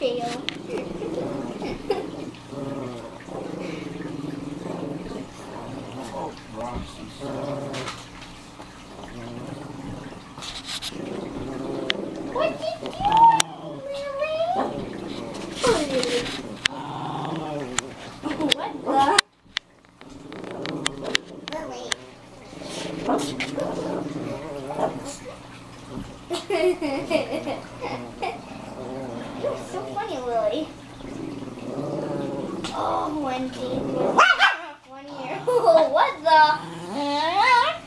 tail. What did you do, Lily? What the? Lily. You're so funny, Lily. Oh. One year. Oh, what the? What?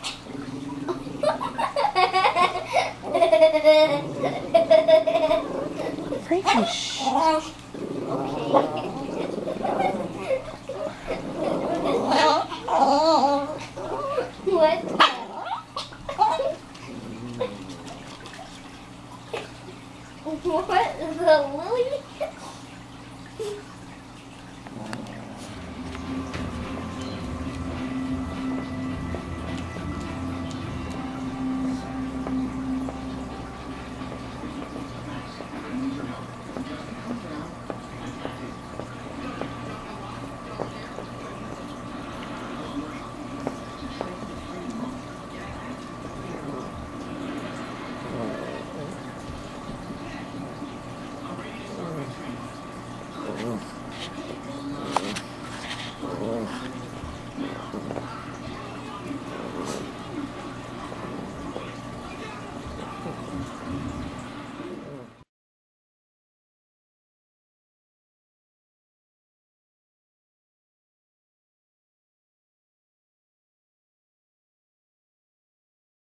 What the Lily?